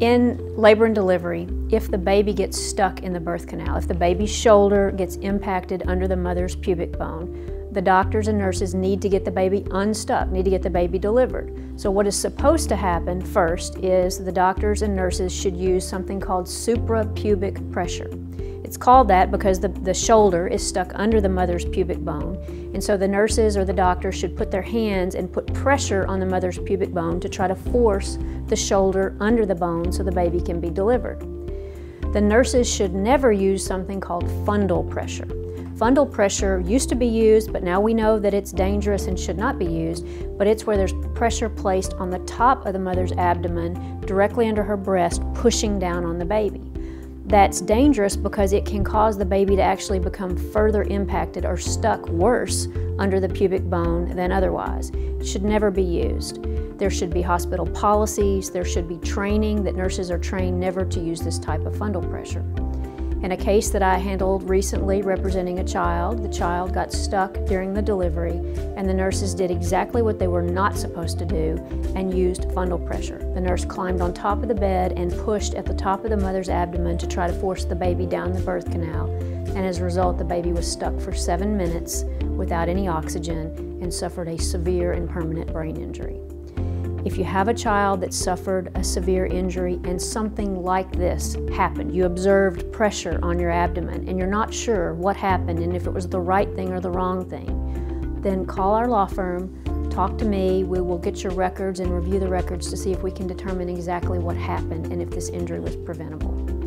In labor and delivery, if the baby gets stuck in the birth canal, if the baby's shoulder gets impacted under the mother's pubic bone, the doctors and nurses need to get the baby unstuck, need to get the baby delivered. So what is supposed to happen first is the doctors and nurses should use something called suprapubic pressure. It's called that because the, the shoulder is stuck under the mother's pubic bone. And so the nurses or the doctor should put their hands and put pressure on the mother's pubic bone to try to force the shoulder under the bone so the baby can be delivered. The nurses should never use something called fundal pressure. Fundal pressure used to be used, but now we know that it's dangerous and should not be used. But it's where there's pressure placed on the top of the mother's abdomen, directly under her breast, pushing down on the baby that's dangerous because it can cause the baby to actually become further impacted or stuck worse under the pubic bone than otherwise. It should never be used. There should be hospital policies, there should be training that nurses are trained never to use this type of fundal pressure. In a case that I handled recently representing a child, the child got stuck during the delivery and the nurses did exactly what they were not supposed to do and used fundal pressure. The nurse climbed on top of the bed and pushed at the top of the mother's abdomen to try to force the baby down the birth canal. And as a result, the baby was stuck for seven minutes without any oxygen and suffered a severe and permanent brain injury. If you have a child that suffered a severe injury and something like this happened, you observed pressure on your abdomen and you're not sure what happened and if it was the right thing or the wrong thing, then call our law firm, talk to me, we will get your records and review the records to see if we can determine exactly what happened and if this injury was preventable.